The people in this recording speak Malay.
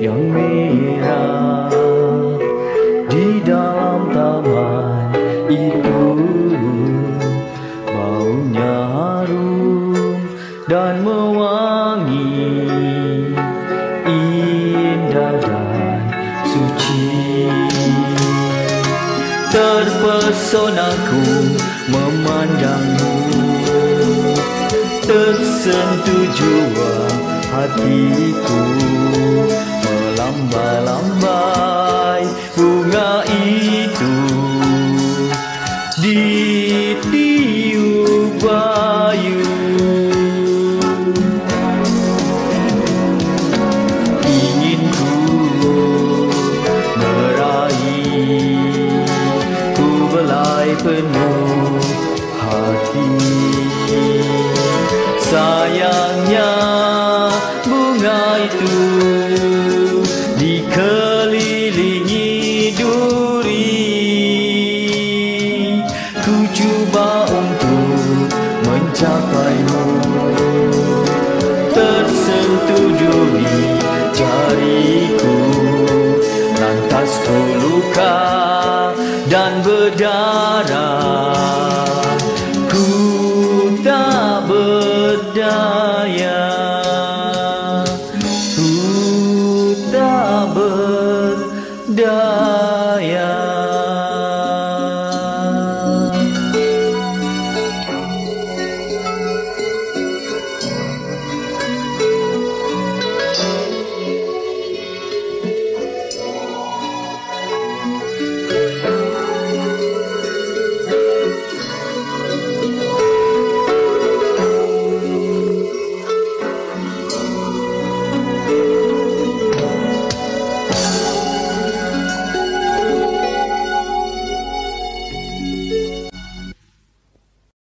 yang merah. Di dalam taman itu baunya harum dan mewangi indah dan suci. Terpesonaku memandangmu tersentuh jua hatiku. Melambai-lambai bunga itu. Di tiup bayu ingin ku meraih ku belai penuh bunga itu dikelilingi duri. Ku cuba untuk mencapaimu tersentuh duri jariku. Lantas ku luka dan berdarah đời